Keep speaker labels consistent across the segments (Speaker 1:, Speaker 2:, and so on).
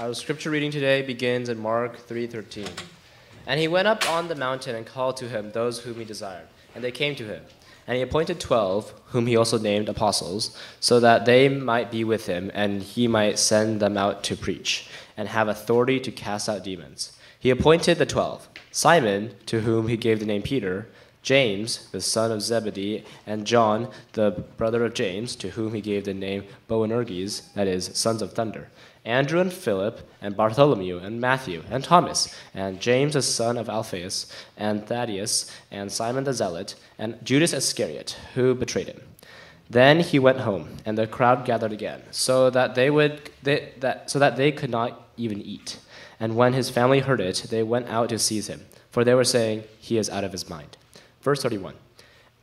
Speaker 1: Our scripture reading today begins in Mark 3:13. And he went up on the mountain and called to him those whom he desired, and they came to him. And he appointed 12, whom he also named apostles, so that they might be with him and he might send them out to preach and have authority to cast out demons. He appointed the 12: Simon, to whom he gave the name Peter, James, the son of Zebedee, and John, the brother of James, to whom he gave the name Boanerges, that is, sons of thunder. Andrew and Philip, and Bartholomew, and Matthew, and Thomas, and James the son of Alphaeus, and Thaddeus, and Simon the Zealot, and Judas Iscariot, who betrayed him. Then he went home, and the crowd gathered again, so that they would they, that so that they could not even eat. And when his family heard it, they went out to seize him, for they were saying, "He is out of his mind." Verse 31.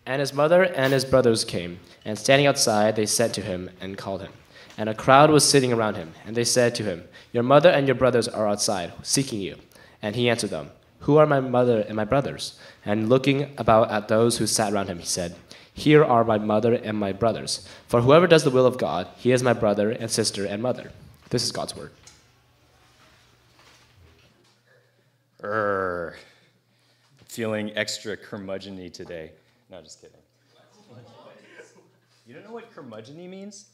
Speaker 1: And his mother and his brothers came, and standing outside, they sent to him and called him. And a crowd was sitting around him, and they said to him, Your mother and your brothers are outside, seeking you. And he answered them, Who are my mother and my brothers? And looking about at those who sat around him, he said, Here are my mother and my brothers. For whoever does the will of God, he is my brother and sister and mother. This is God's word.
Speaker 2: Err. Feeling extra curmudgeon today. No, just kidding. You don't know what curmudgeon means?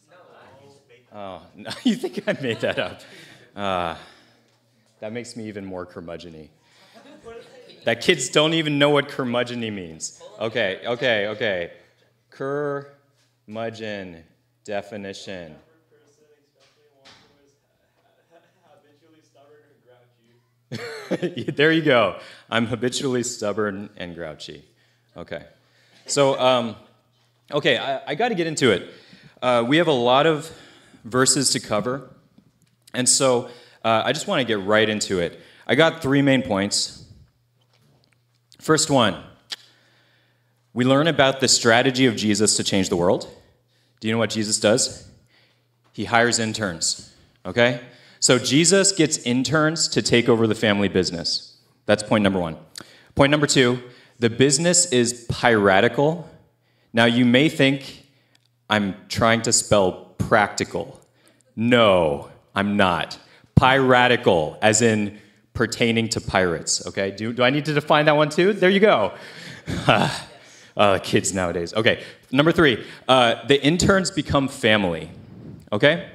Speaker 2: Oh, no, you think I made that up? Uh, that makes me even more curmudgeon That kids don't even know what curmudgeon means. Okay, okay, okay. Curmudgeon definition. there you go. I'm habitually stubborn and grouchy. Okay. So, um, okay, I, I got to get into it. Uh, we have a lot of verses to cover. And so uh, I just want to get right into it. I got three main points. First one we learn about the strategy of Jesus to change the world. Do you know what Jesus does? He hires interns, okay? So Jesus gets interns to take over the family business. That's point number one. Point number two the business is piratical. Now, you may think I'm trying to spell practical. No, I'm not. Piratical, as in pertaining to pirates. Okay, do, do I need to define that one too? There you go. uh, kids nowadays. Okay, number three, uh, the interns become family. Okay?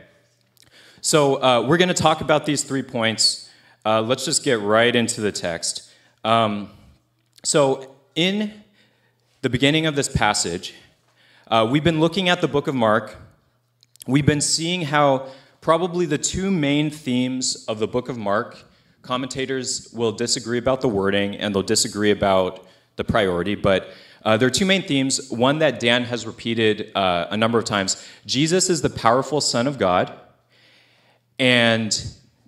Speaker 2: So uh, we're going to talk about these three points. Uh, let's just get right into the text. Um, so, in the beginning of this passage, uh, we've been looking at the book of Mark we've been seeing how probably the two main themes of the book of Mark, commentators will disagree about the wording and they'll disagree about the priority, but uh, there are two main themes. One that Dan has repeated uh, a number of times Jesus is the powerful Son of God. And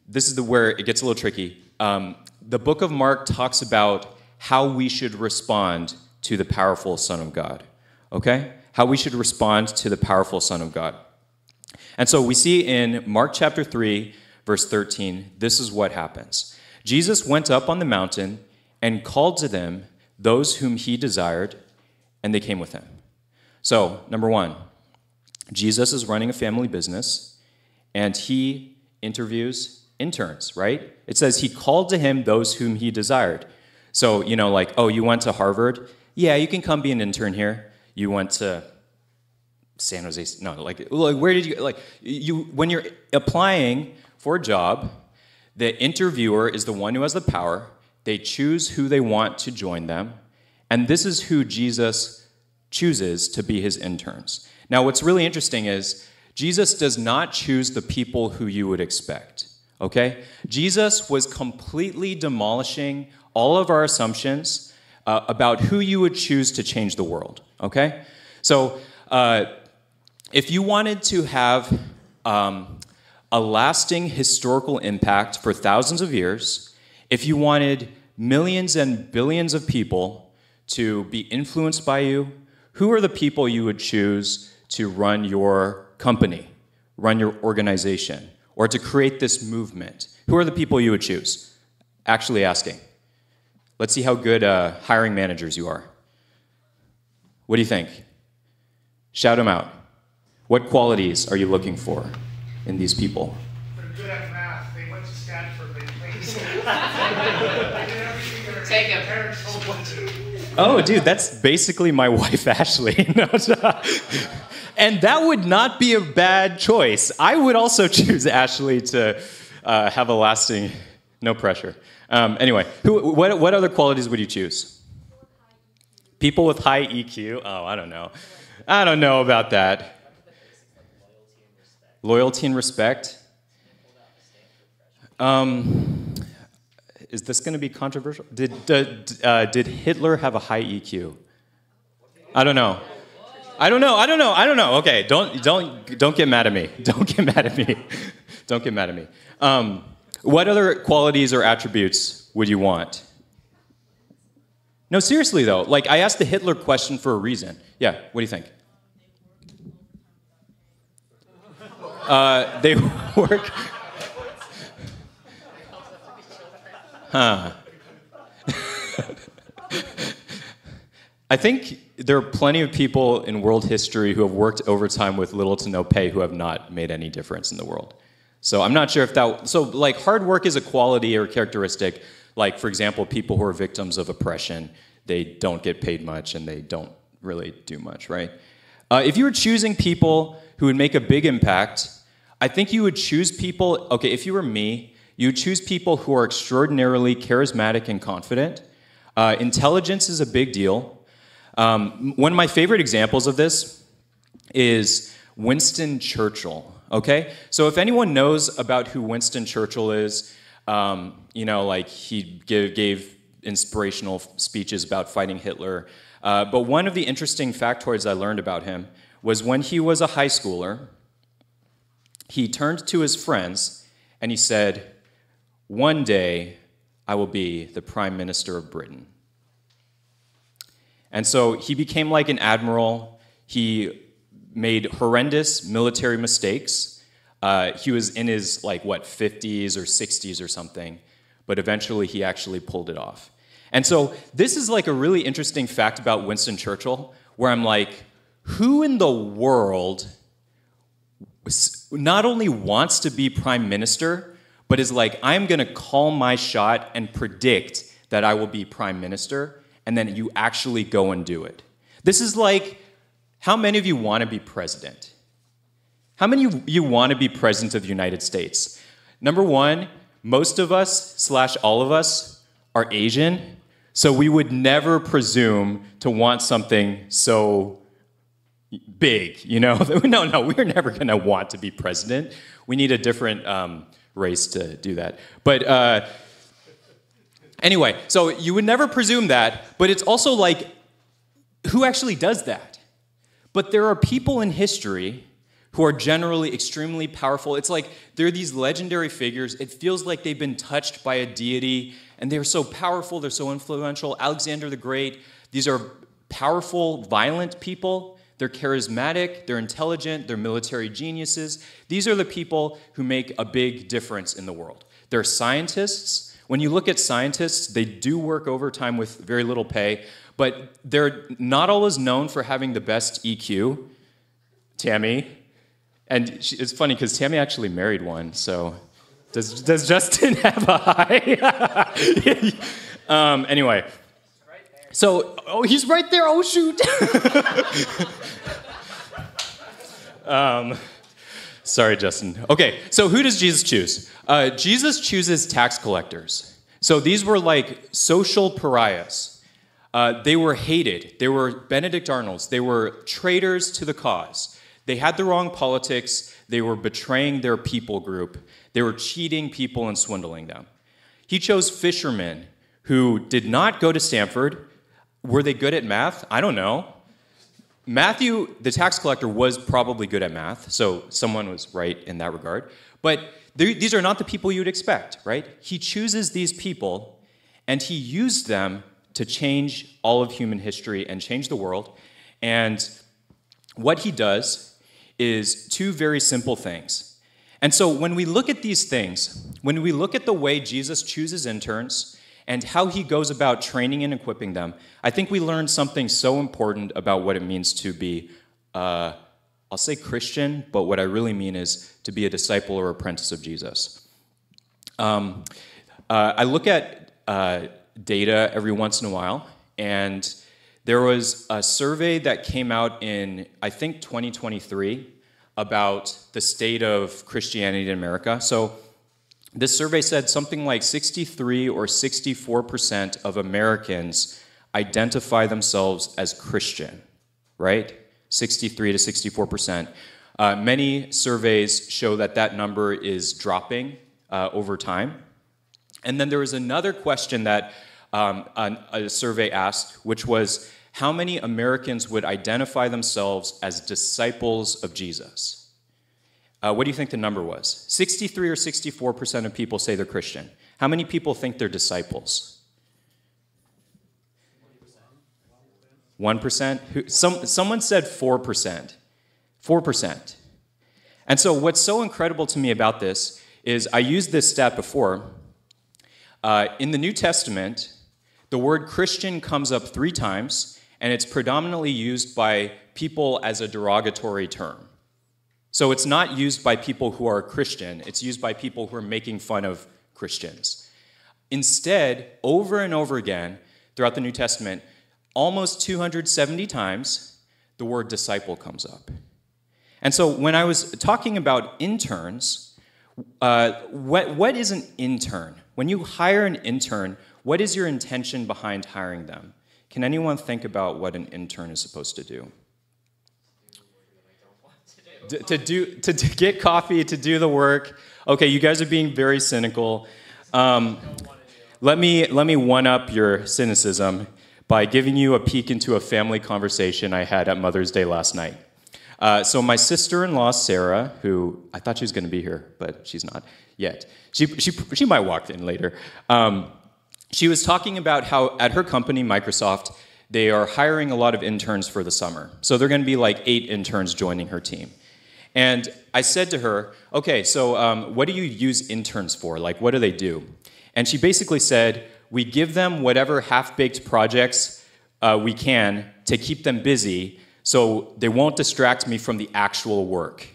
Speaker 2: this is the, where it gets a little tricky. Um, the book of Mark talks about how we should respond to the powerful Son of God. Okay? How we should respond to the powerful Son of God. And so we see in Mark chapter 3, verse 13, this is what happens. Jesus went up on the mountain and called to them those whom he desired, and they came with him. So, number one, Jesus is running a family business, and he interviews interns, right? It says he called to him those whom he desired. So, you know, like, oh, you went to Harvard? Yeah, you can come be an intern here. You went to San Jose. No, like, like where did you like you when you're applying for a job, the interviewer is the one who has the power. They choose who they want to join them, and this is who Jesus chooses to be his interns. Now, what's really interesting is Jesus does not choose the people who you would expect. Okay? Jesus was completely demolishing all of our assumptions uh, about who you would choose to change the world. Okay? So, uh, if you wanted to have um, a lasting historical impact for thousands of years, if you wanted millions and billions of people to be influenced by you, who are the people you would choose to run your company, run your organization, or to create this movement? Who are the people you would choose? Actually asking. Let's see how good uh, hiring managers you are. What do you think? Shout them out. What qualities are you looking for in these people?
Speaker 3: They're good at math. They went to Stanford. They,
Speaker 4: Take him.
Speaker 3: Parents told them to.
Speaker 2: Oh, dude, that's basically my wife, Ashley. and that would not be a bad choice. I would also choose Ashley to uh, have a lasting, no pressure. Um, anyway, who, what, what other qualities would you choose? People with high EQ? Oh, I don't know. I don't know about that. Loyalty and respect. Um, is this going to be controversial? Did, did, uh, did Hitler have a high EQ? I don't know. I don't know. I don't know. I don't know. Okay, don't don't don't get mad at me. Don't get mad at me. don't get mad at me. Um, what other qualities or attributes would you want? No, seriously though. Like I asked the Hitler question for a reason. Yeah. What do you think? Uh, they work. Huh. I think there are plenty of people in world history who have worked overtime with little to no pay who have not made any difference in the world. So I'm not sure if that. So, like, hard work is a quality or characteristic. Like, for example, people who are victims of oppression, they don't get paid much and they don't really do much, right? Uh, if you were choosing people who would make a big impact, I think you would choose people. Okay, if you were me, you would choose people who are extraordinarily charismatic and confident. Uh, intelligence is a big deal. Um, one of my favorite examples of this is Winston Churchill. Okay, so if anyone knows about who Winston Churchill is, um, you know, like he gave inspirational speeches about fighting Hitler. Uh, but one of the interesting factoids I learned about him was when he was a high schooler, he turned to his friends and he said, One day I will be the Prime Minister of Britain. And so he became like an admiral. He made horrendous military mistakes. Uh, he was in his, like, what, 50s or 60s or something, but eventually he actually pulled it off. And so this is like a really interesting fact about Winston Churchill, where I'm like, who in the world not only wants to be prime minister, but is like, I'm gonna call my shot and predict that I will be prime minister, and then you actually go and do it. This is like, how many of you wanna be president? How many of you wanna be president of the United States? Number one, most of us, slash all of us, are Asian, so we would never presume to want something so big, you know? no, no, we're never going to want to be president. We need a different um, race to do that. But uh, anyway, so you would never presume that, but it's also like, who actually does that? But there are people in history who are generally extremely powerful. It's like they're these legendary figures. It feels like they've been touched by a deity, and they're so powerful, they're so influential. Alexander the Great, these are powerful, violent people they're charismatic, they're intelligent, they're military geniuses. These are the people who make a big difference in the world. They're scientists. When you look at scientists, they do work overtime with very little pay, but they're not always known for having the best EQ. Tammy, and she, it's funny because Tammy actually married one, so does, does Justin have a high? um, anyway, so, oh, he's right there. Oh, shoot. um, sorry, Justin. Okay, so who does Jesus choose? Uh, Jesus chooses tax collectors. So these were like social pariahs. Uh, they were hated. They were Benedict Arnolds. They were traitors to the cause. They had the wrong politics. They were betraying their people group. They were cheating people and swindling them. He chose fishermen who did not go to Stanford, were they good at math? I don't know. Matthew, the tax collector, was probably good at math, so someone was right in that regard. But these are not the people you'd expect, right? He chooses these people and he used them to change all of human history and change the world. And what he does is two very simple things. And so when we look at these things, when we look at the way Jesus chooses interns, and how he goes about training and equipping them, I think we learn something so important about what it means to be, uh, I'll say Christian, but what I really mean is to be a disciple or apprentice of Jesus. Um, uh, I look at uh, data every once in a while, and there was a survey that came out in, I think, 2023 about the state of Christianity in America. So this survey said something like 63 or 64% of Americans identify themselves as Christian, right? 63 to 64%. Uh, many surveys show that that number is dropping uh, over time. And then there was another question that um, a, a survey asked, which was how many Americans would identify themselves as disciples of Jesus? Uh, what do you think the number was? 63 or 64% of people say they're Christian. How many people think they're disciples? 1%? Some, someone said 4%. 4%. And so, what's so incredible to me about this is I used this stat before. Uh, in the New Testament, the word Christian comes up three times, and it's predominantly used by people as a derogatory term. So it's not used by people who are Christian, it's used by people who are making fun of Christians. Instead, over and over again throughout the New Testament, almost 270 times, the word disciple comes up. And so when I was talking about interns, uh, what, what is an intern? When you hire an intern, what is your intention behind hiring them? Can anyone think about what an intern is supposed to do? To do to, to, get coffee to do the work. Okay you guys are being very cynical. Um, let me let me one up your cynicism by giving you a peek into a family conversation i had at mother's day last night. Uh, so my sister-in-law sarah who i thought she was going to be here but she's not yet. She, she, she might walk in later. Um, she was talking about how at her company, Microsoft, they are hiring a lot of interns for the summer. So they're going to be like eight interns joining her team. And I said to her, okay, so um, what do you use interns for? Like, what do they do? And she basically said, we give them whatever half baked projects uh, we can to keep them busy so they won't distract me from the actual work.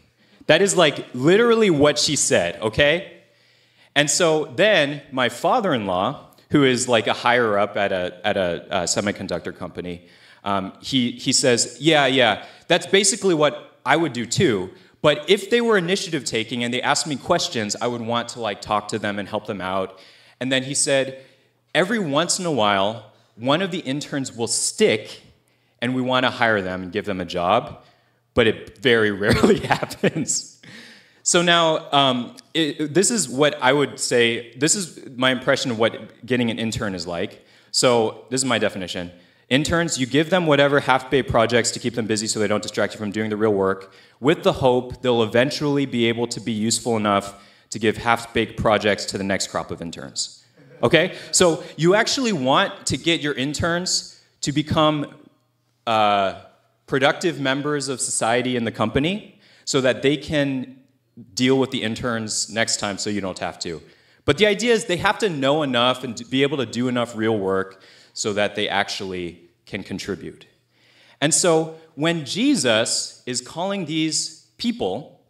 Speaker 2: That is like literally what she said, okay? And so then my father in law, who is like a higher up at a, at a, a semiconductor company, um, he, he says, Yeah, yeah, that's basically what I would do too. But if they were initiative taking and they asked me questions, I would want to like talk to them and help them out. And then he said, Every once in a while, one of the interns will stick and we want to hire them and give them a job, but it very rarely happens. So now, um, it, this is what I would say, this is my impression of what getting an intern is like. So this is my definition. Interns, you give them whatever half-baked projects to keep them busy so they don't distract you from doing the real work, with the hope they'll eventually be able to be useful enough to give half-baked projects to the next crop of interns. Okay? So you actually want to get your interns to become uh, productive members of society in the company so that they can deal with the interns next time so you don't have to. But the idea is they have to know enough and be able to do enough real work so that they actually can contribute. And so when Jesus is calling these people,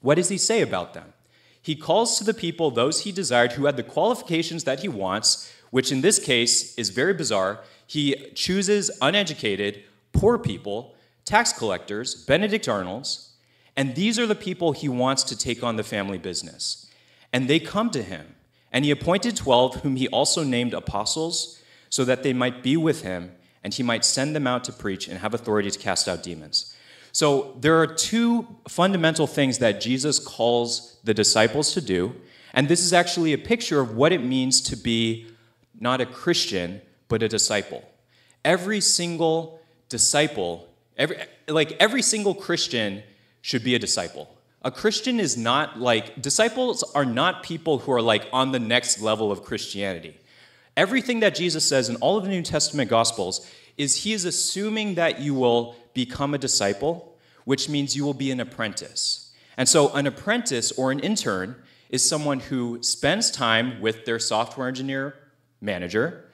Speaker 2: what does he say about them? He calls to the people those he desired who had the qualifications that he wants, which in this case is very bizarre. He chooses uneducated, poor people, tax collectors, Benedict Arnolds, and these are the people he wants to take on the family business. And they come to him. And he appointed 12, whom he also named apostles, so that they might be with him and he might send them out to preach and have authority to cast out demons. So there are two fundamental things that Jesus calls the disciples to do. And this is actually a picture of what it means to be not a Christian, but a disciple. Every single disciple, every, like every single Christian should be a disciple. A Christian is not like, disciples are not people who are like on the next level of Christianity. Everything that Jesus says in all of the New Testament Gospels is he is assuming that you will become a disciple, which means you will be an apprentice. And so, an apprentice or an intern is someone who spends time with their software engineer manager,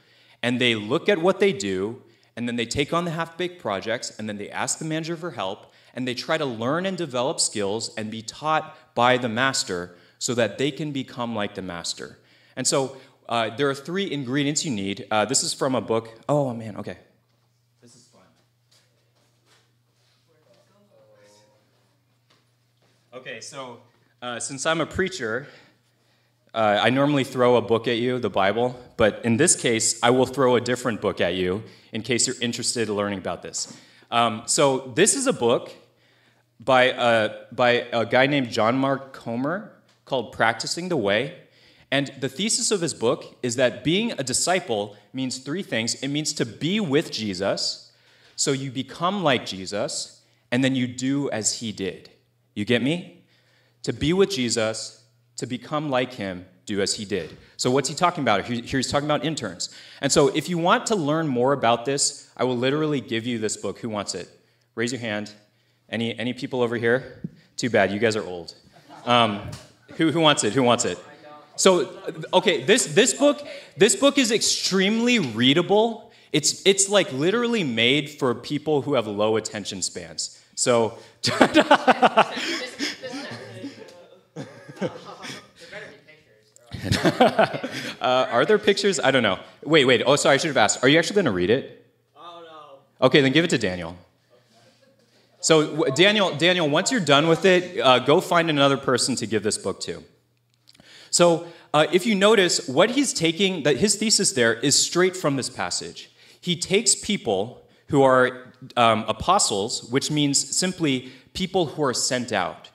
Speaker 2: and they look at what they do, and then they take on the half baked projects, and then they ask the manager for help, and they try to learn and develop skills and be taught by the master so that they can become like the master. And so uh, there are three ingredients you need. Uh, this is from a book. Oh, man, okay. This is fun. Okay, so uh, since I'm a preacher, uh, I normally throw a book at you, the Bible, but in this case, I will throw a different book at you in case you're interested in learning about this. Um, so, this is a book by a, by a guy named John Mark Comer called Practicing the Way. And the thesis of his book is that being a disciple means three things it means to be with Jesus, so you become like Jesus, and then you do as he did. You get me? To be with Jesus, to become like him, do as he did. So, what's he talking about? Here he's talking about interns. And so, if you want to learn more about this, I will literally give you this book. Who wants it? Raise your hand. Any, any people over here? Too bad, you guys are old. Um, who, who wants it? Who wants it? So, okay, this, this book, this book is extremely readable. It's, it's like literally made for people who have low attention spans. So, uh, are there pictures? I don't know. Wait, wait. Oh, sorry, I should have asked. Are you actually going to read it? Oh, no. Okay, then give it to Daniel. So, Daniel, Daniel, once you're done with it, uh, go find another person to give this book to. So, uh, if you notice, what he's taking, that his thesis there is straight from this passage. He takes people who are um, apostles, which means simply people who are sent out.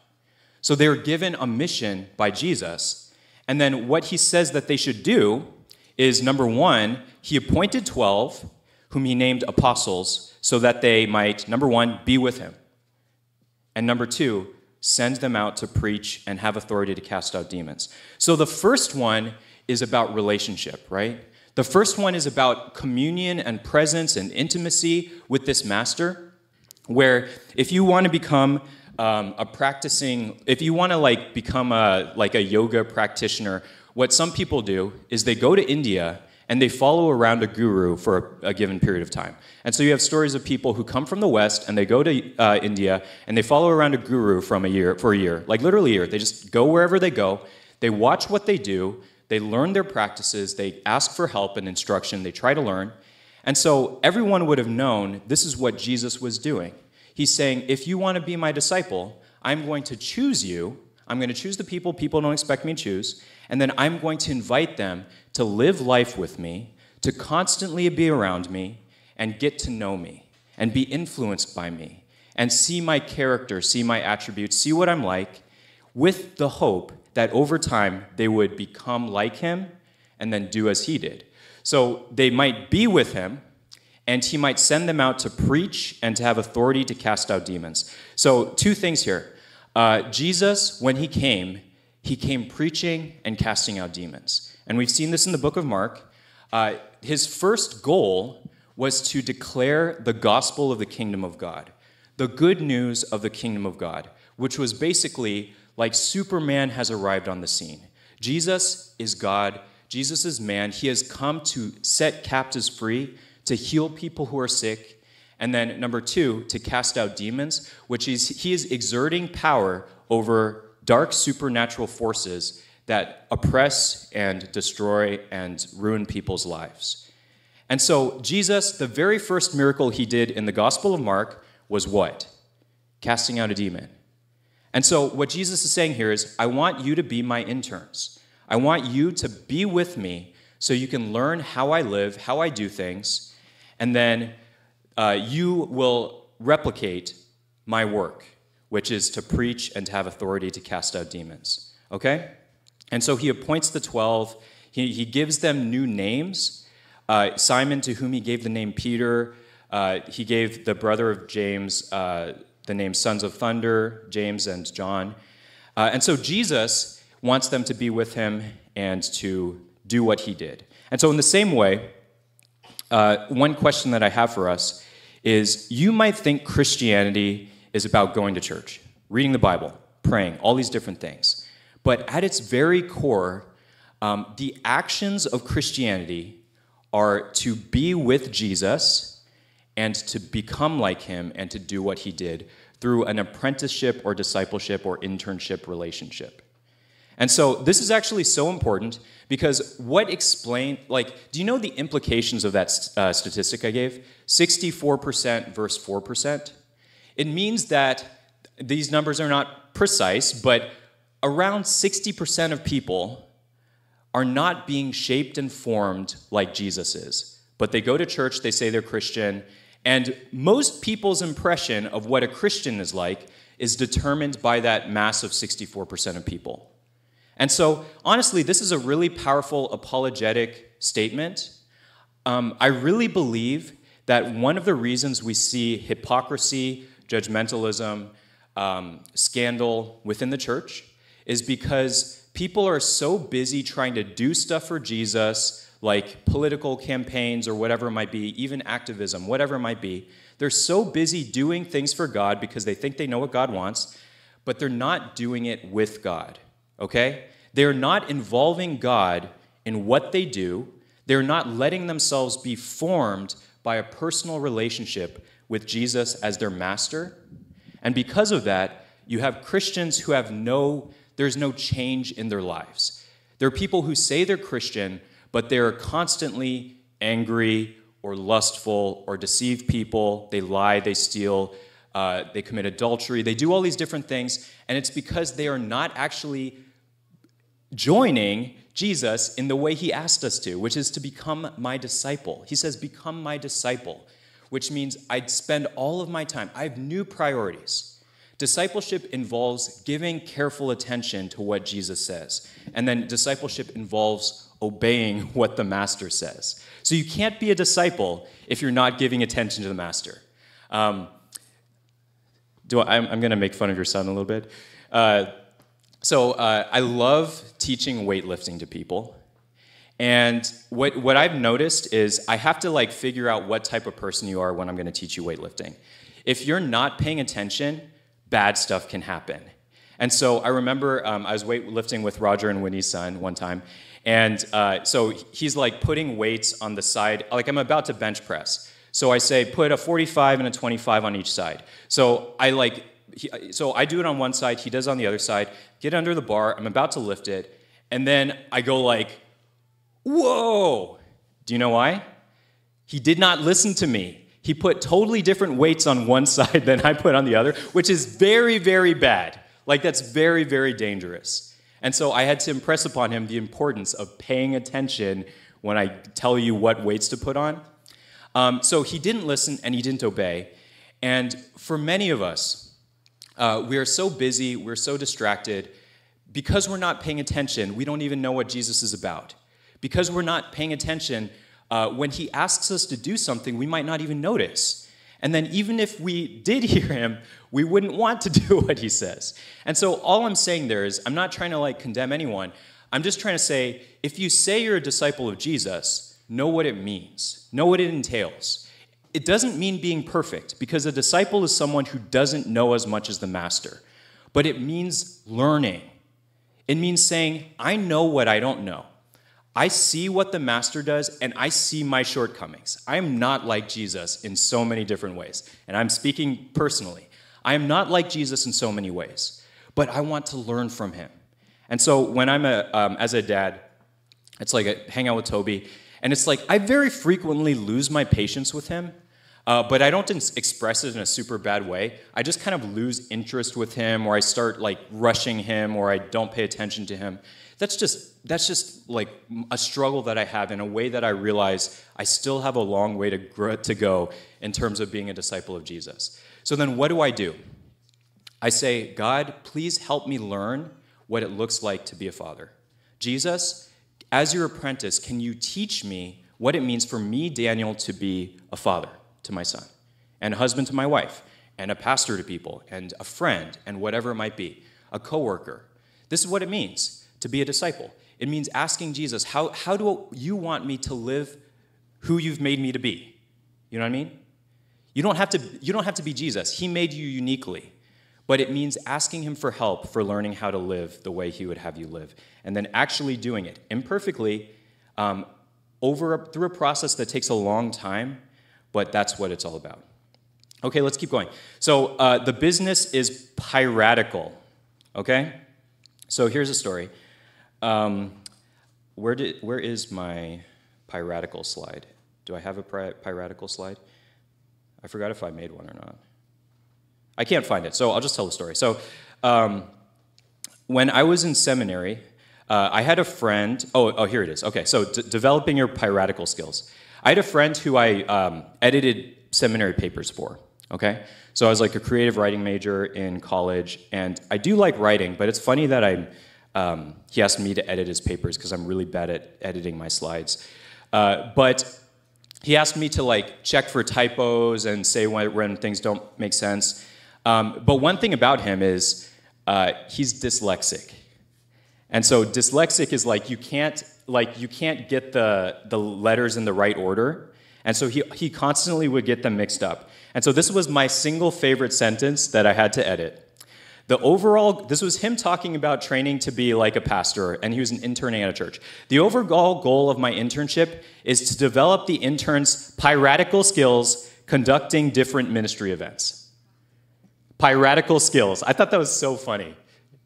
Speaker 2: So they're given a mission by Jesus. And then what he says that they should do is number one, he appointed 12, whom he named apostles, so that they might, number one, be with him. And number two, send them out to preach and have authority to cast out demons. So the first one is about relationship, right? The first one is about communion and presence and intimacy with this master, where if you want to become um, a practicing, if you want to like become a like a yoga practitioner, what some people do is they go to India and they follow around a guru for a, a, given period of time. And so you have stories of people who come from the West and they go to uh, India and they follow around a guru from a year for a year, like literally a year. They just go wherever they go. They watch what they do. They learn their practices. They ask for help and instruction. They try to learn. And so everyone would have known this is what Jesus was doing. He's saying, if you want to be my disciple, I'm going to choose you. I'm going to choose the people people don't expect me to choose. And then I'm going to invite them to live life with me, to constantly be around me, and get to know me, and be influenced by me, and see my character, see my attributes, see what I'm like, with the hope that over time they would become like him and then do as he did. So they might be with him, and he might send them out to preach and to have authority to cast out demons. So, two things here. Uh, Jesus, when he came, he came preaching and casting out demons. And we've seen this in the book of Mark. Uh, his first goal was to declare the gospel of the kingdom of God, the good news of the kingdom of God, which was basically like Superman has arrived on the scene. Jesus is God, Jesus is man. He has come to set captives free, to heal people who are sick, and then number two, to cast out demons, which is he is exerting power over dark supernatural forces that oppress and destroy and ruin people's lives. And so, Jesus, the very first miracle he did in the Gospel of Mark was what? Casting out a demon. And so, what Jesus is saying here is, I want you to be my interns. I want you to be with me so you can learn how I live, how I do things, and then uh, you will replicate my work which is to preach and to have authority to cast out demons. Okay? And so he appoints the 12, he, he gives them new names. Uh, Simon, to whom he gave the name Peter, uh, he gave the brother of James uh, the name Sons of Thunder, James and John. Uh, and so Jesus wants them to be with him and to do what he did. And so, in the same way, uh, one question that I have for us is you might think Christianity is about going to church, reading the Bible, praying, all these different things. But at its very core, um, the actions of Christianity are to be with Jesus and to become like him and to do what he did through an apprenticeship or discipleship or internship relationship. And so this is actually so important because what explain like do you know the implications of that uh, statistic I gave? 64% versus 4%. It means that these numbers are not precise, but around 60% of people are not being shaped and formed like Jesus is. But they go to church, they say they're Christian, and most people's impression of what a Christian is like is determined by that mass of 64% of people. And so, honestly, this is a really powerful apologetic statement. Um, I really believe that one of the reasons we see hypocrisy, judgmentalism, um, scandal within the church is because people are so busy trying to do stuff for Jesus, like political campaigns or whatever it might be, even activism, whatever it might be. They're so busy doing things for God because they think they know what God wants, but they're not doing it with God, okay? They're not involving God in what they do, they're not letting themselves be formed by a personal relationship with Jesus as their master. And because of that, you have Christians who have no, there's no change in their lives. There are people who say they're Christian, but they're constantly angry or lustful or deceive people. They lie, they steal, uh, they commit adultery, they do all these different things. And it's because they are not actually joining Jesus in the way he asked us to, which is to become my disciple. He says, Become my disciple, which means I'd spend all of my time. I have new priorities. Discipleship involves giving careful attention to what Jesus says, and then discipleship involves obeying what the master says. So you can't be a disciple if you're not giving attention to the master. Um, do I, am going to make fun of your son a little bit. Uh, so uh, I love teaching weightlifting to people. And what, what I've noticed is I have to like figure out what type of person you are when I'm going to teach you weightlifting. If you're not paying attention, bad stuff can happen. And so I remember um, I was weightlifting with Roger and Winnie's son one time, and uh, so he's like putting weights on the side, like I'm about to bench press. So I say put a 45 and a 25 on each side. So I like he, so I do it on one side, he does on the other side, get under the bar, I'm about to lift it, and then I go like, whoa. Do you know why? He did not listen to me. He put totally different weights on one side than I put on the other, which is very, very bad. Like, that's very, very dangerous. And so I had to impress upon him the importance of paying attention when I tell you what weights to put on. Um, so he didn't listen and he didn't obey. And for many of us, uh, we are so busy, we're so distracted. Because we're not paying attention, we don't even know what Jesus is about. Because we're not paying attention, uh, when he asks us to do something, we might not even notice. And then, even if we did hear him, we wouldn't want to do what he says. And so, all I'm saying there is, I'm not trying to like condemn anyone. I'm just trying to say, if you say you're a disciple of Jesus, know what it means, know what it entails. It doesn't mean being perfect, because a disciple is someone who doesn't know as much as the master, but it means learning. It means saying, I know what I don't know. I see what the master does, and I see my shortcomings. I am not like Jesus in so many different ways, and I'm speaking personally. I am not like Jesus in so many ways, but I want to learn from him. And so when I'm a, um, as a dad, it's like hang out with Toby, and it's like I very frequently lose my patience with him uh, but I don't express it in a super bad way. I just kind of lose interest with him, or I start like rushing him, or I don't pay attention to him. That's just that's just like a struggle that I have in a way that I realize I still have a long way to grow, to go in terms of being a disciple of Jesus. So then, what do I do? I say, God, please help me learn what it looks like to be a father. Jesus, as your apprentice, can you teach me what it means for me, Daniel, to be a father? To my son, and a husband to my wife, and a pastor to people, and a friend, and whatever it might be, a coworker. This is what it means to be a disciple. It means asking Jesus, how, how do you want me to live who you've made me to be? You know what I mean? You don't have to, you don't have to be Jesus. He made you uniquely. But it means asking him for help for learning how to live the way he would have you live, and then actually doing it imperfectly um, over a, through a process that takes a long time but that's what it's all about. Okay, let's keep going. So uh, the business is piratical. Okay? So here's a story. Um, where, did, where is my piratical slide? Do I have a piratical slide? I forgot if I made one or not. I can't find it, so I'll just tell the story. So, um, when I was in seminary, uh, I had a friend. Oh, oh, here it is. Okay, so developing your piratical skills. I had a friend who I um, edited seminary papers for. Okay, so I was like a creative writing major in college, and I do like writing, but it's funny that I'm. Um, he asked me to edit his papers because I'm really bad at editing my slides. Uh, but he asked me to like check for typos and say when, when things don't make sense. Um, but one thing about him is uh, he's dyslexic, and so dyslexic is like you can't like you can't get the the letters in the right order, and so he he constantly would get them mixed up. And so this was my single favorite sentence that I had to edit. The overall, this was him talking about training to be like a pastor, and he was an intern at a church. The overall goal of my internship is to develop the intern's piratical skills conducting different ministry events. Piratical skills. I thought that was so funny.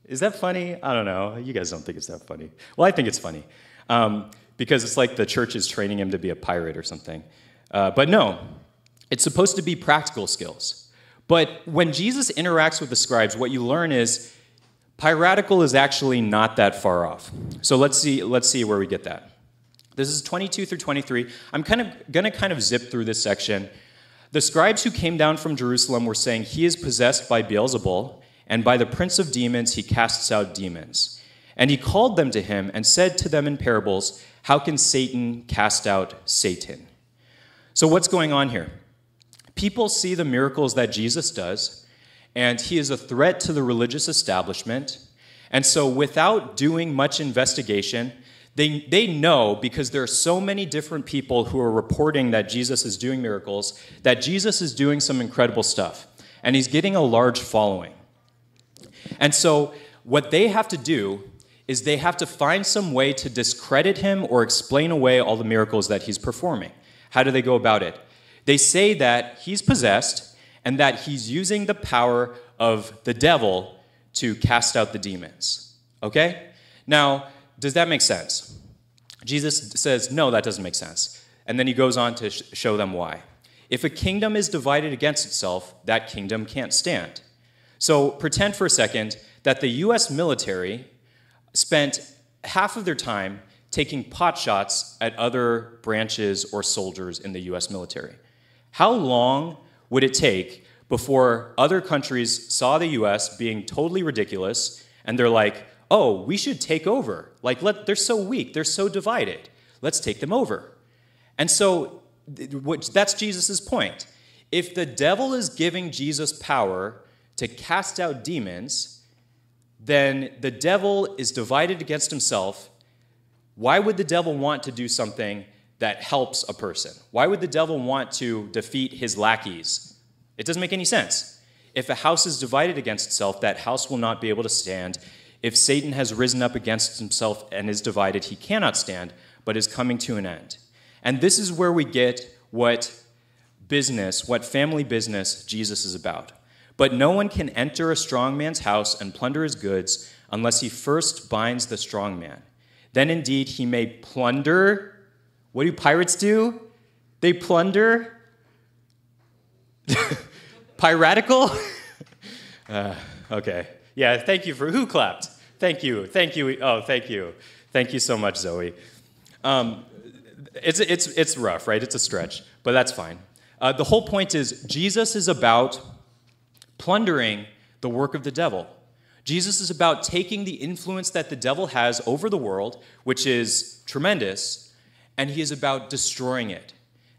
Speaker 2: Is that funny? I don't know. You guys don't think it's that funny. Well, I think it's funny um, because it's like the church is training him to be a pirate or something. Uh, but no, it's supposed to be practical skills. But when Jesus interacts with the scribes, what you learn is piratical is actually not that far off. So let's see, let's see where we get that. This is 22 through 23. I'm kind of going to kind of zip through this section. The scribes who came down from Jerusalem were saying, He is possessed by Beelzebul, and by the prince of demons he casts out demons. And he called them to him and said to them in parables, How can Satan cast out Satan? So, what's going on here? People see the miracles that Jesus does, and he is a threat to the religious establishment. And so, without doing much investigation, they, they know because there are so many different people who are reporting that Jesus is doing miracles, that Jesus is doing some incredible stuff. And he's getting a large following. And so, what they have to do is they have to find some way to discredit him or explain away all the miracles that he's performing. How do they go about it? They say that he's possessed and that he's using the power of the devil to cast out the demons. Okay? Now, does that make sense? Jesus says, no, that doesn't make sense. And then he goes on to sh- show them why. If a kingdom is divided against itself, that kingdom can't stand. So pretend for a second that the US military spent half of their time taking pot shots at other branches or soldiers in the US military. How long would it take before other countries saw the US being totally ridiculous and they're like, oh, we should take over? Like, let, they're so weak, they're so divided. Let's take them over. And so that's Jesus' point. If the devil is giving Jesus power to cast out demons, then the devil is divided against himself. Why would the devil want to do something that helps a person? Why would the devil want to defeat his lackeys? It doesn't make any sense. If a house is divided against itself, that house will not be able to stand. If Satan has risen up against himself and is divided, he cannot stand, but is coming to an end. And this is where we get what business, what family business Jesus is about. But no one can enter a strong man's house and plunder his goods unless he first binds the strong man. Then indeed he may plunder what do pirates do? They plunder. Piratical? uh, okay. Yeah, thank you for who clapped? Thank you. Thank you. Oh, thank you. Thank you so much, Zoe. Um, it's, it's, it's rough, right? It's a stretch, but that's fine. Uh, the whole point is Jesus is about plundering the work of the devil. Jesus is about taking the influence that the devil has over the world, which is tremendous, and he is about destroying it.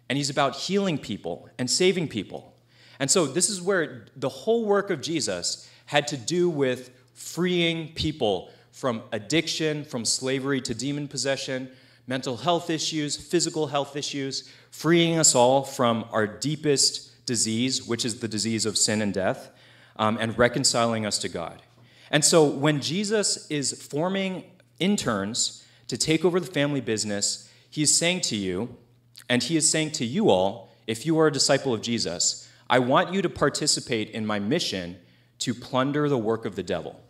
Speaker 2: And he's about healing people and saving people. And so, this is where the whole work of Jesus had to do with freeing people from addiction, from slavery to demon possession, mental health issues, physical health issues, freeing us all from our deepest disease, which is the disease of sin and death, um, and reconciling us to God. And so, when Jesus is forming interns to take over the family business, he is saying to you, and he is saying to you all, if you are a disciple of Jesus, I want you to participate in my mission to plunder the work of the devil.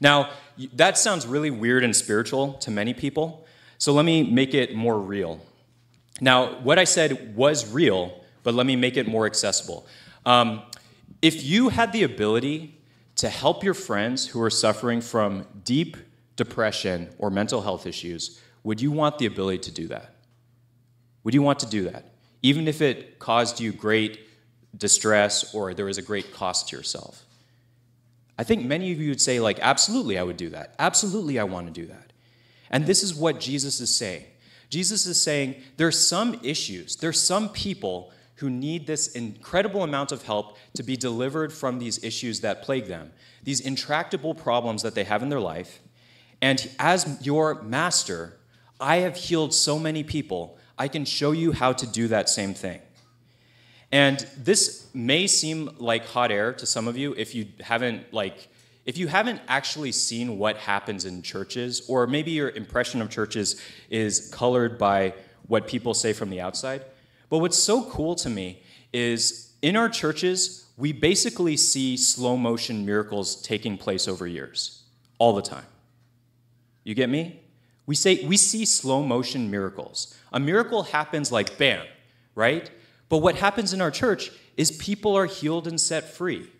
Speaker 2: Now, that sounds really weird and spiritual to many people, so let me make it more real. Now, what I said was real, but let me make it more accessible. Um, if you had the ability to help your friends who are suffering from deep depression or mental health issues, would you want the ability to do that? Would you want to do that? Even if it caused you great distress or there was a great cost to yourself? I think many of you would say, like, absolutely, I would do that. Absolutely, I want to do that. And this is what Jesus is saying. Jesus is saying there's some issues, there's some people who need this incredible amount of help to be delivered from these issues that plague them, these intractable problems that they have in their life. And as your master, I have healed so many people, I can show you how to do that same thing. And this may seem like hot air to some of you if you haven't like if you haven't actually seen what happens in churches or maybe your impression of churches is colored by what people say from the outside. But what's so cool to me is in our churches, we basically see slow motion miracles taking place over years all the time. You get me? We say we see slow motion miracles. A miracle happens like bam, right? But what happens in our church is people are healed and set free.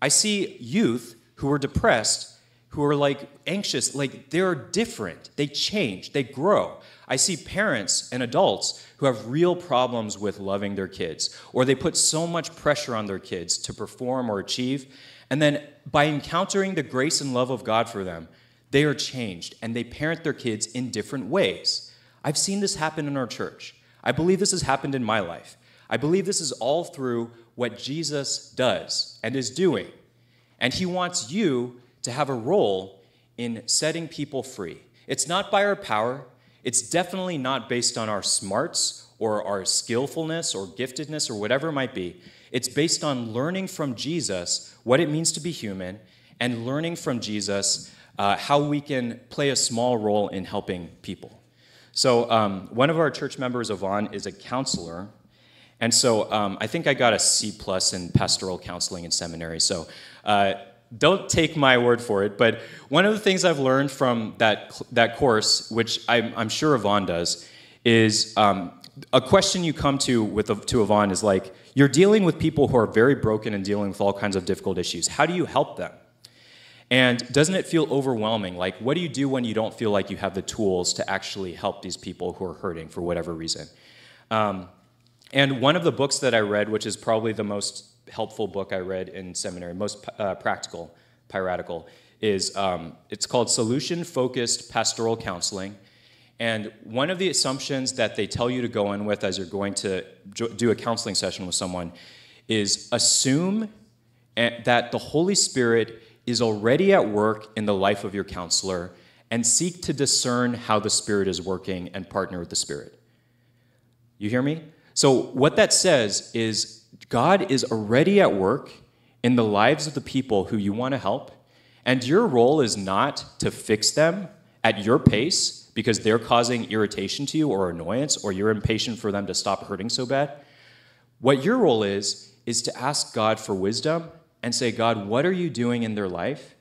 Speaker 2: I see youth who are depressed, who are like anxious, like they're different. They change, they grow. I see parents and adults who have real problems with loving their kids, or they put so much pressure on their kids to perform or achieve. And then by encountering the grace and love of God for them, they are changed and they parent their kids in different ways. I've seen this happen in our church. I believe this has happened in my life. I believe this is all through what Jesus does and is doing. And he wants you to have a role in setting people free. It's not by our power, it's definitely not based on our smarts or our skillfulness or giftedness or whatever it might be. It's based on learning from Jesus what it means to be human and learning from Jesus uh, how we can play a small role in helping people. So, um, one of our church members, Yvonne, is a counselor and so um, I think I got a C plus in pastoral counseling in seminary. So uh, don't take my word for it. But one of the things I've learned from that that course, which I'm, I'm sure Yvonne does, is um, a question you come to with to Yvonne is like you're dealing with people who are very broken and dealing with all kinds of difficult issues. How do you help them? And doesn't it feel overwhelming? Like, what do you do when you don't feel like you have the tools to actually help these people who are hurting for whatever reason? Um, and one of the books that I read, which is probably the most helpful book I read in seminary, most uh, practical, piratical, is um, it's called Solution Focused Pastoral Counseling. And one of the assumptions that they tell you to go in with as you're going to do a counseling session with someone is assume that the Holy Spirit is already at work in the life of your counselor and seek to discern how the Spirit is working and partner with the Spirit. You hear me? So, what that says is God is already at work in the lives of the people who you want to help, and your role is not to fix them at your pace because they're causing irritation to you or annoyance, or you're impatient for them to stop hurting so bad. What your role is, is to ask God for wisdom and say, God, what are you doing in their life?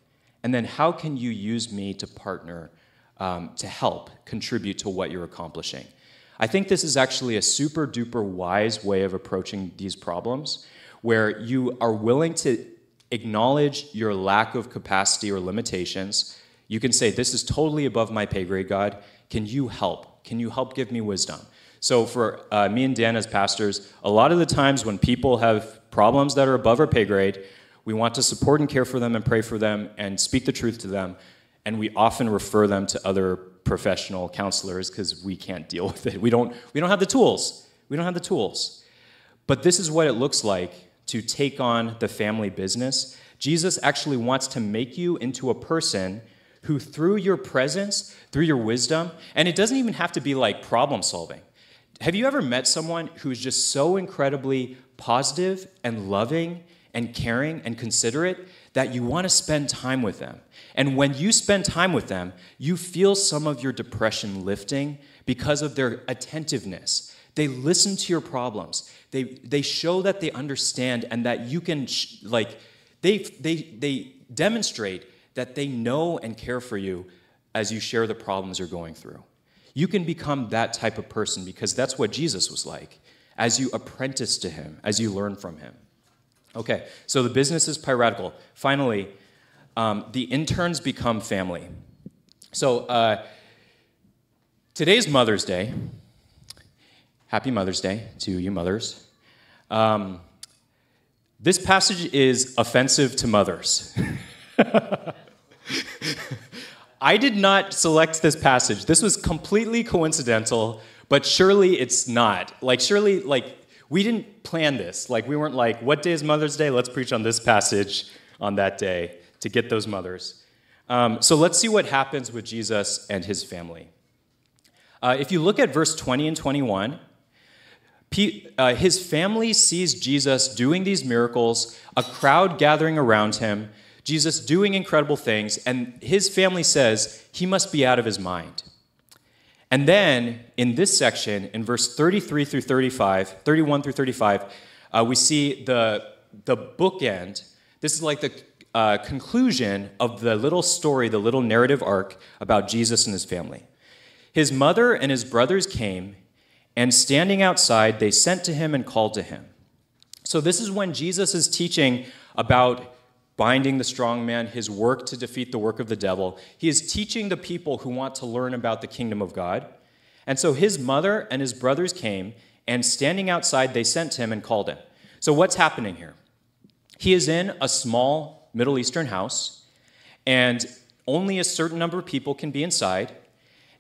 Speaker 2: And then how can you use me to partner, um, to help contribute to what you're accomplishing? I think this is actually a super duper wise way of approaching these problems where you are willing to acknowledge your lack of capacity or limitations. You can say, This is totally above my pay grade, God. Can you help? Can you help give me wisdom? So, for uh, me and Dan as pastors, a lot of the times when people have problems that are above our pay grade, we want to support and care for them and pray for them and speak the truth to them. And we often refer them to other professional counselors because we can't deal with it. We don't, we don't have the tools. We don't have the tools. But this is what it looks like to take on the family business. Jesus actually wants to make you into a person who, through your presence, through your wisdom, and it doesn't even have to be like problem solving. Have you ever met someone who's just so incredibly positive and loving and caring and considerate that you want to spend time with them? And when you spend time with them, you feel some of your depression lifting because of their attentiveness. They listen to your problems. They, they show that they understand and that you can, like, they, they, they demonstrate that they know and care for you as you share the problems you're going through. You can become that type of person because that's what Jesus was like as you apprentice to him, as you learn from him. Okay, so the business is piratical. Finally, um, the interns become family. So uh, today's Mother's Day. Happy Mother's Day to you mothers. Um, this passage is offensive to mothers. I did not select this passage. This was completely coincidental, but surely it's not. Like, surely, like, we didn't plan this. Like, we weren't like, what day is Mother's Day? Let's preach on this passage on that day to get those mothers. Um, so let's see what happens with Jesus and his family. Uh, if you look at verse 20 and 21, uh, his family sees Jesus doing these miracles, a crowd gathering around him, Jesus doing incredible things, and his family says he must be out of his mind. And then in this section, in verse 33 through 35, 31 through 35, uh, we see the, the bookend. This is like the uh, conclusion of the little story, the little narrative arc about Jesus and his family. His mother and his brothers came, and standing outside, they sent to him and called to him. So, this is when Jesus is teaching about binding the strong man, his work to defeat the work of the devil. He is teaching the people who want to learn about the kingdom of God. And so his mother and his brothers came, and standing outside, they sent him and called him. So, what's happening here? He is in a small Middle Eastern house, and only a certain number of people can be inside.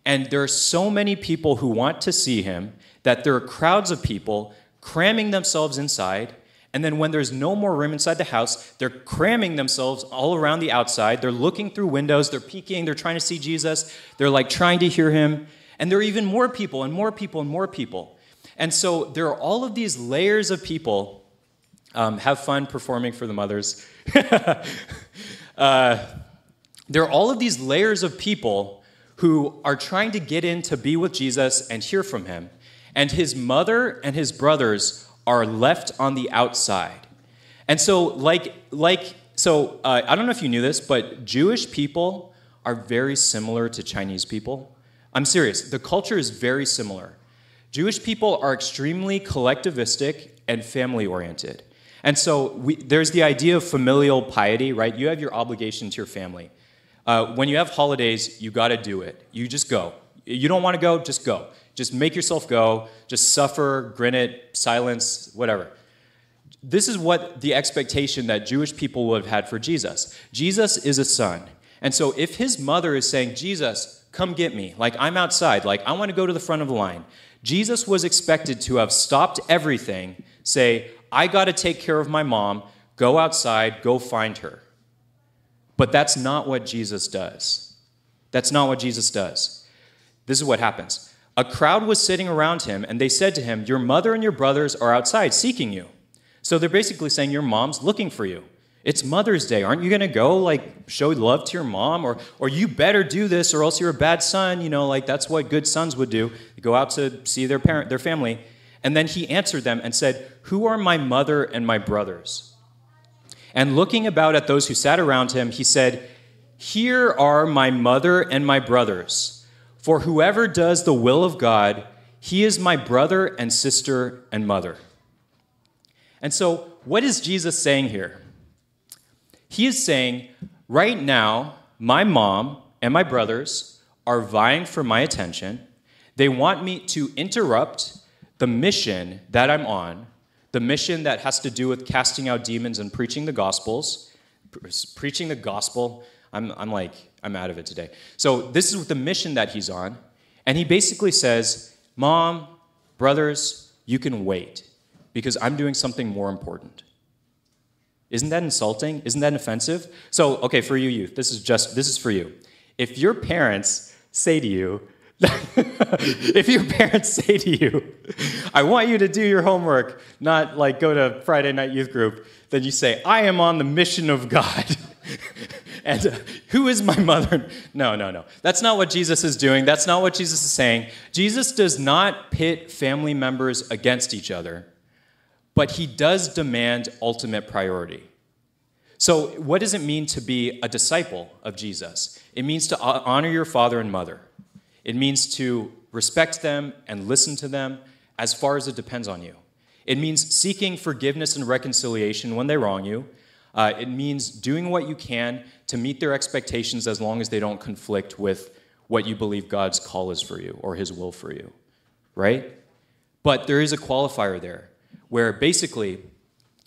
Speaker 2: And there are so many people who want to see him that there are crowds of people cramming themselves inside and then when there's no more room inside the house, they're cramming themselves all around the outside. They're looking through windows, they're peeking, they're trying to see Jesus, they're like trying to hear him. And there are even more people and more people and more people. And so there are all of these layers of people. Um, have fun performing for the mothers. uh, there are all of these layers of people who are trying to get in to be with Jesus and hear from him. And his mother and his brothers are left on the outside. And so, like, like so uh, I don't know if you knew this, but Jewish people are very similar to Chinese people. I'm serious, the culture is very similar. Jewish people are extremely collectivistic and family oriented. And so we, there's the idea of familial piety, right? You have your obligation to your family. Uh, when you have holidays, you got to do it. You just go. You don't want to go, just go. Just make yourself go, just suffer, grin it, silence, whatever. This is what the expectation that Jewish people would have had for Jesus. Jesus is a son. And so if his mother is saying, Jesus, come get me, like I'm outside, like I want to go to the front of the line, Jesus was expected to have stopped everything, say, I got to take care of my mom, go outside, go find her. But that's not what Jesus does. That's not what Jesus does. This is what happens. A crowd was sitting around him, and they said to him, Your mother and your brothers are outside seeking you. So they're basically saying, Your mom's looking for you. It's Mother's Day. Aren't you going to go, like, show love to your mom? Or, or you better do this, or else you're a bad son. You know, like, that's what good sons would do. They go out to see their parent, their family. And then he answered them and said, Who are my mother and my brothers? And looking about at those who sat around him, he said, Here are my mother and my brothers. For whoever does the will of God, he is my brother and sister and mother. And so, what is Jesus saying here? He is saying, right now, my mom and my brothers are vying for my attention. They want me to interrupt the mission that I'm on, the mission that has to do with casting out demons and preaching the gospels. Preaching the gospel, I'm, I'm like, I'm out of it today. So, this is with the mission that he's on. And he basically says, Mom, brothers, you can wait because I'm doing something more important. Isn't that insulting? Isn't that offensive? So, okay, for you youth, this is just this is for you. If your parents say to you, if your parents say to you, I want you to do your homework, not like go to Friday night youth group, then you say, I am on the mission of God. and uh, who is my mother? No, no, no. That's not what Jesus is doing. That's not what Jesus is saying. Jesus does not pit family members against each other, but he does demand ultimate priority. So, what does it mean to be a disciple of Jesus? It means to honor your father and mother. It means to respect them and listen to them as far as it depends on you. It means seeking forgiveness and reconciliation when they wrong you. Uh, it means doing what you can to meet their expectations as long as they don't conflict with what you believe God's call is for you or his will for you, right? But there is a qualifier there where basically,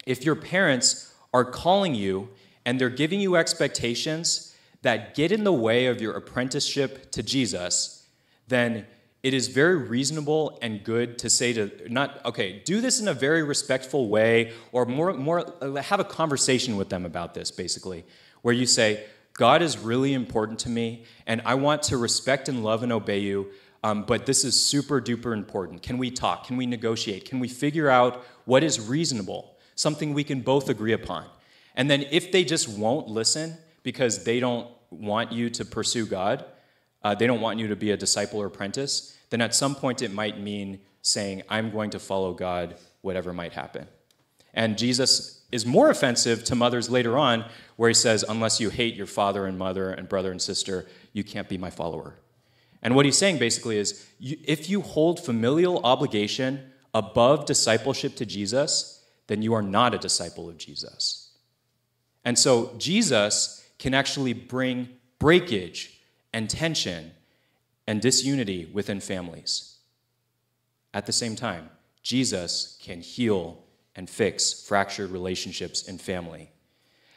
Speaker 2: if your parents are calling you and they're giving you expectations that get in the way of your apprenticeship to Jesus, then it is very reasonable and good to say to not okay do this in a very respectful way or more more have a conversation with them about this basically where you say god is really important to me and i want to respect and love and obey you um, but this is super duper important. Can we talk? Can we negotiate? Can we figure out what is reasonable? Something we can both agree upon. And then if they just won't listen because they don't want you to pursue god uh, they don't want you to be a disciple or apprentice, then at some point it might mean saying, I'm going to follow God, whatever might happen. And Jesus is more offensive to mothers later on, where he says, Unless you hate your father and mother and brother and sister, you can't be my follower. And what he's saying basically is if you hold familial obligation above discipleship to Jesus, then you are not a disciple of Jesus. And so Jesus can actually bring breakage and tension and disunity within families. At the same time, Jesus can heal and fix fractured relationships in family.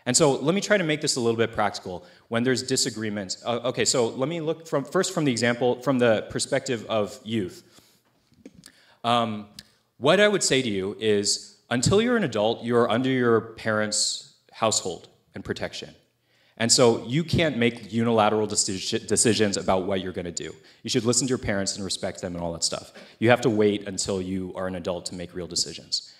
Speaker 2: And so let me try to make this a little bit practical when there's disagreements. Uh, okay, so let me look from first from the example from the perspective of youth. Um, what I would say to you is until you're an adult, you're under your parents' household and protection. And so you can't make unilateral decisions about what you're going to do. You should listen to your parents and respect them and all that stuff. You have to wait until you are an adult to make real decisions.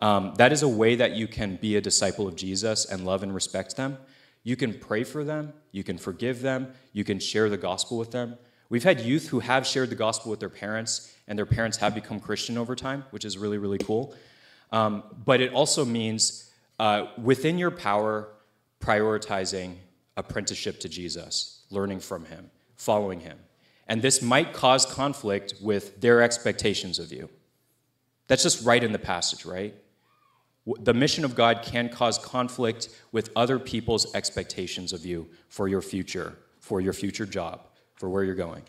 Speaker 2: Um, that is a way that you can be a disciple of Jesus and love and respect them. You can pray for them, you can forgive them, you can share the gospel with them. We've had youth who have shared the gospel with their parents, and their parents have become Christian over time, which is really, really cool. Um, but it also means uh, within your power, prioritizing apprenticeship to Jesus, learning from him, following him. And this might cause conflict with their expectations of you. That's just right in the passage, right? The mission of God can cause conflict with other people's expectations of you for your future, for your future job, for where you're going.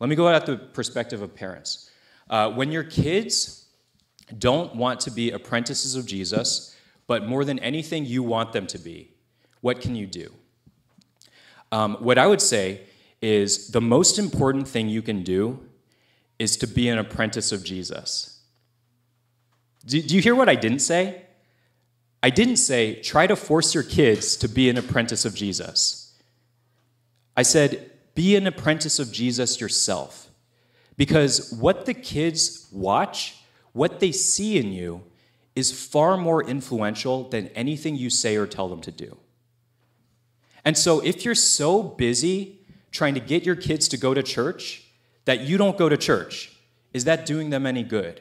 Speaker 2: Let me go at the perspective of parents. Uh, when your kids don't want to be apprentices of Jesus, but more than anything, you want them to be, what can you do? Um, what I would say is the most important thing you can do is to be an apprentice of Jesus. Do, do you hear what I didn't say? I didn't say try to force your kids to be an apprentice of Jesus. I said be an apprentice of Jesus yourself. Because what the kids watch, what they see in you, is far more influential than anything you say or tell them to do. And so if you're so busy trying to get your kids to go to church that you don't go to church, is that doing them any good?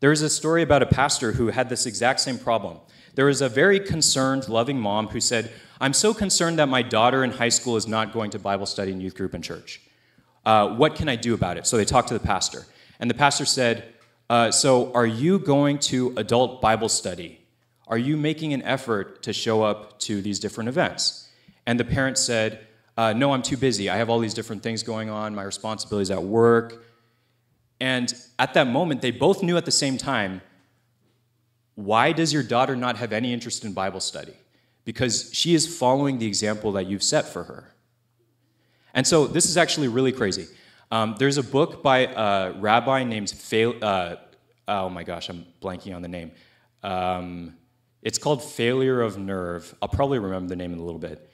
Speaker 2: There is a story about a pastor who had this exact same problem. There was a very concerned, loving mom who said, I'm so concerned that my daughter in high school is not going to Bible study and youth group and church. Uh, what can I do about it? So they talked to the pastor. And the pastor said, uh, So are you going to adult Bible study? Are you making an effort to show up to these different events? And the parent said, uh, No, I'm too busy. I have all these different things going on, my responsibilities at work. And at that moment, they both knew at the same time why does your daughter not have any interest in Bible study? Because she is following the example that you've set for her. And so this is actually really crazy. Um, there's a book by a rabbi named, Fail, uh, oh my gosh, I'm blanking on the name. Um, it's called Failure of Nerve. I'll probably remember the name in a little bit.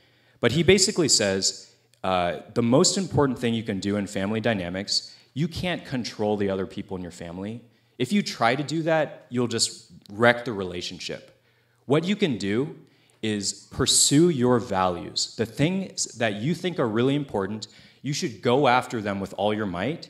Speaker 2: But he basically says uh, the most important thing you can do in family dynamics, you can't control the other people in your family. If you try to do that, you'll just wreck the relationship. What you can do is pursue your values. The things that you think are really important, you should go after them with all your might.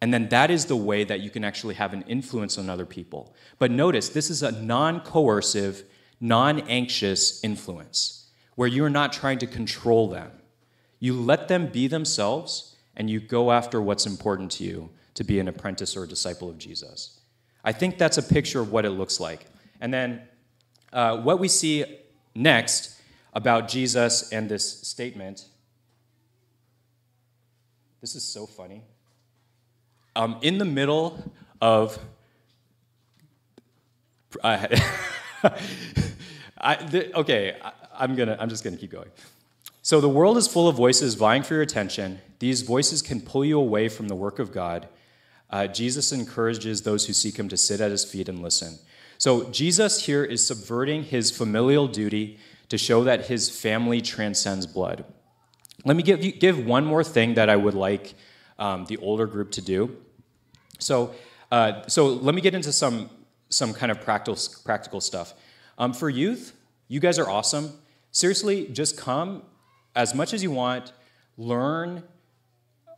Speaker 2: And then that is the way that you can actually have an influence on other people. But notice, this is a non coercive, non anxious influence, where you're not trying to control them. You let them be themselves and you go after what's important to you to be an apprentice or a disciple of Jesus. I think that's a picture of what it looks like. And then uh, what we see next about Jesus and this statement. This is so funny. Um, in the middle of. Uh, I, the, okay, I'm, gonna, I'm just going to keep going. So the world is full of voices vying for your attention. These voices can pull you away from the work of God. Uh, Jesus encourages those who seek him to sit at his feet and listen. So Jesus here is subverting his familial duty to show that his family transcends blood. Let me give, you, give one more thing that I would like um, the older group to do. So, uh, so let me get into some, some kind of practical, practical stuff. Um, for youth, you guys are awesome. Seriously, just come as much as you want, learn,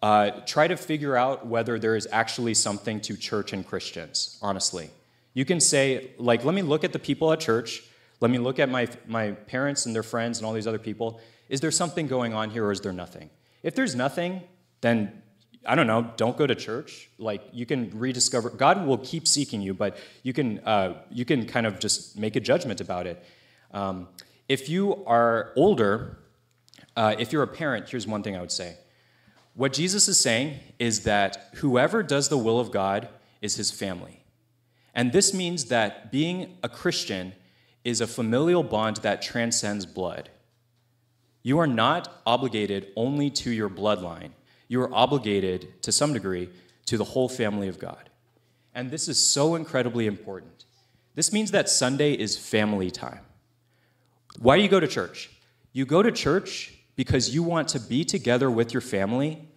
Speaker 2: uh, try to figure out whether there is actually something to church and Christians, honestly. You can say, like, let me look at the people at church, let me look at my, my parents and their friends and all these other people. Is there something going on here or is there nothing? If there's nothing, then I don't know, don't go to church. Like, you can rediscover, God will keep seeking you, but you can, uh, you can kind of just make a judgment about it. Um, if you are older, uh, if you're a parent, here's one thing I would say. What Jesus is saying is that whoever does the will of God is his family. And this means that being a Christian is a familial bond that transcends blood. You are not obligated only to your bloodline, you are obligated to some degree to the whole family of God. And this is so incredibly important. This means that Sunday is family time. Why do you go to church? You go to church because you want to be together with your family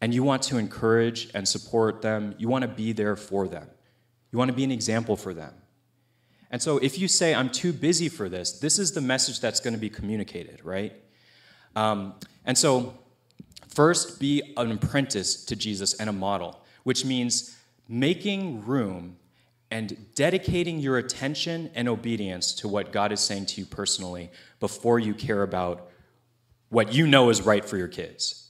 Speaker 2: and you want to encourage and support them. You want to be there for them. You want to be an example for them. And so if you say, I'm too busy for this, this is the message that's going to be communicated, right? Um, and so, first, be an apprentice to Jesus and a model, which means making room and dedicating your attention and obedience to what God is saying to you personally before you care about what you know is right for your kids.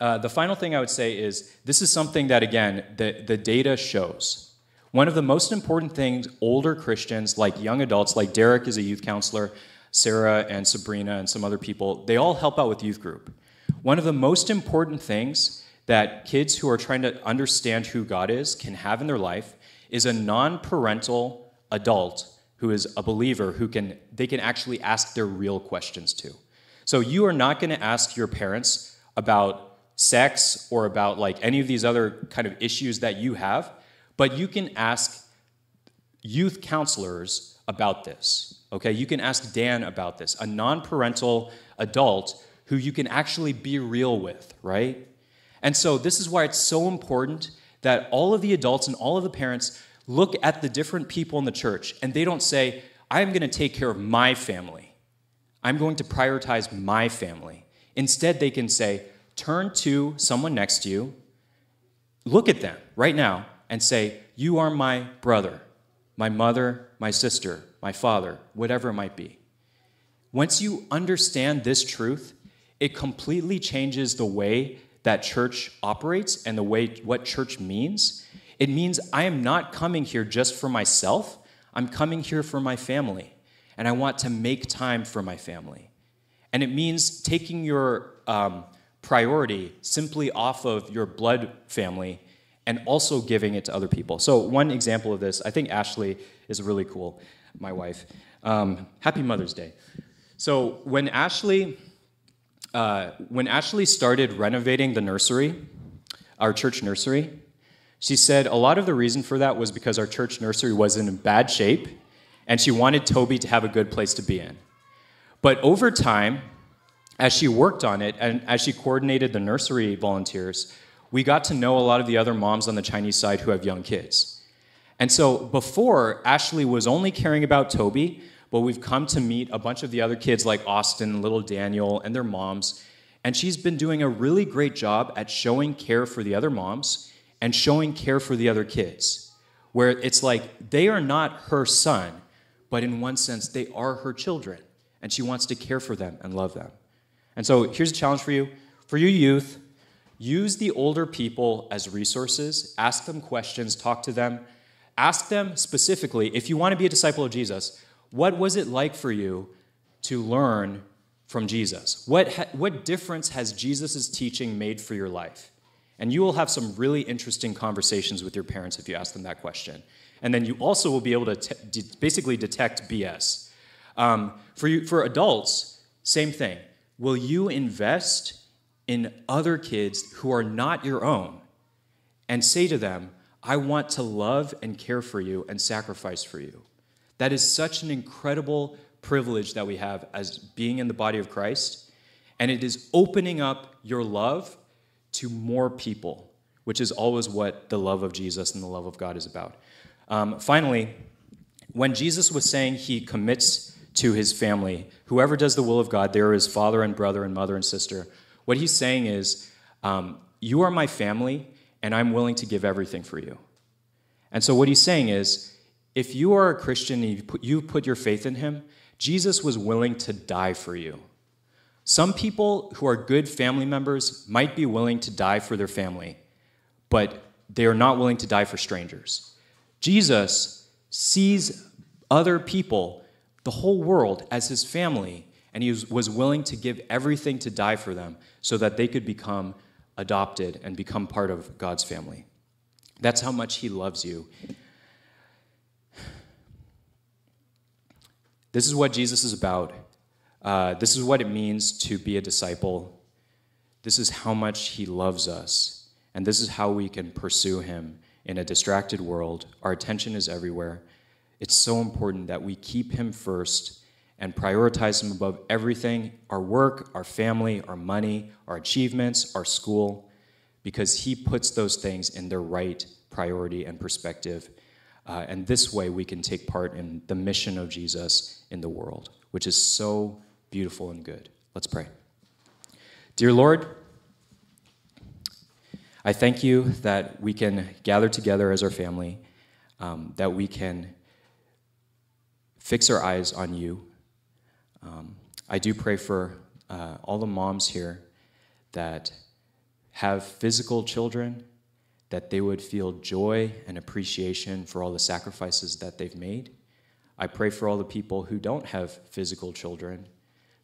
Speaker 2: Uh, the final thing I would say is this is something that, again, the, the data shows. One of the most important things older Christians, like young adults, like Derek is a youth counselor, Sarah and Sabrina and some other people, they all help out with youth group. One of the most important things that kids who are trying to understand who God is can have in their life is a non-parental adult who is a believer who can they can actually ask their real questions to. So you are not going to ask your parents about sex or about like any of these other kind of issues that you have, but you can ask youth counselors about this. Okay, you can ask Dan about this, a non parental adult who you can actually be real with, right? And so, this is why it's so important that all of the adults and all of the parents look at the different people in the church and they don't say, I'm going to take care of my family. I'm going to prioritize my family. Instead, they can say, turn to someone next to you, look at them right now, and say, You are my brother, my mother, my sister, my father, whatever it might be. Once you understand this truth, it completely changes the way that church operates and the way what church means. It means I am not coming here just for myself, I'm coming here for my family, and I want to make time for my family. And it means taking your um, priority simply off of your blood family and also giving it to other people. So, one example of this, I think Ashley is really cool, my wife. Um, happy Mother's Day. So, when Ashley, uh, when Ashley started renovating the nursery, our church nursery, she said a lot of the reason for that was because our church nursery was in bad shape and she wanted Toby to have a good place to be in. But over time, as she worked on it and as she coordinated the nursery volunteers, we got to know a lot of the other moms on the Chinese side who have young kids. And so before, Ashley was only caring about Toby, but we've come to meet a bunch of the other kids like Austin, little Daniel, and their moms. And she's been doing a really great job at showing care for the other moms and showing care for the other kids, where it's like they are not her son, but in one sense, they are her children, and she wants to care for them and love them. And so here's a challenge for you. For you youth, use the older people as resources, ask them questions, talk to them. Ask them specifically, if you want to be a disciple of Jesus, what was it like for you to learn from Jesus? What, ha- what difference has Jesus' teaching made for your life? And you will have some really interesting conversations with your parents if you ask them that question. And then you also will be able to te- de- basically detect BS. Um, for, you, for adults, same thing. Will you invest in other kids who are not your own and say to them, I want to love and care for you and sacrifice for you? That is such an incredible privilege that we have as being in the body of Christ. And it is opening up your love to more people, which is always what the love of Jesus and the love of God is about. Um, finally, when Jesus was saying he commits to his family, whoever does the will of God, there is father and brother and mother and sister. What he's saying is, um, You are my family, and I'm willing to give everything for you. And so, what he's saying is, if you are a Christian and you put, you put your faith in him, Jesus was willing to die for you. Some people who are good family members might be willing to die for their family, but they are not willing to die for strangers. Jesus sees other people, the whole world, as his family, and he was willing to give everything to die for them so that they could become adopted and become part of God's family. That's how much he loves you. This is what Jesus is about. Uh, this is what it means to be a disciple. This is how much he loves us. And this is how we can pursue him in a distracted world. Our attention is everywhere. It's so important that we keep him first and prioritize him above everything our work, our family, our money, our achievements, our school, because he puts those things in their right priority and perspective. Uh, and this way we can take part in the mission of Jesus in the world, which is so beautiful and good. Let's pray. Dear Lord, I thank you that we can gather together as our family, um, that we can fix our eyes on you. Um, I do pray for uh, all the moms here that have physical children that they would feel joy and appreciation for all the sacrifices that they've made. I pray for all the people who don't have physical children,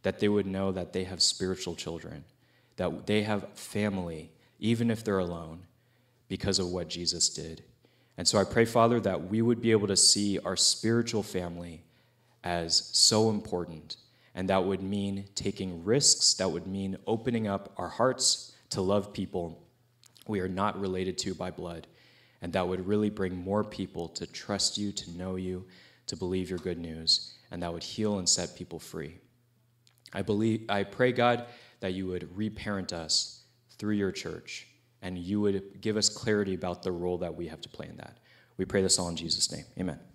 Speaker 2: that they would know that they have spiritual children, that they have family, even if they're alone, because of what Jesus did. And so I pray, Father, that we would be able to see our spiritual family as so important. And that would mean taking risks, that would mean opening up our hearts to love people we are not related to by blood. And that would really bring more people to trust you, to know you, to believe your good news, and that would heal and set people free. I believe I pray God that you would reparent us through your church and you would give us clarity about the role that we have to play in that. We pray this all in Jesus' name. Amen.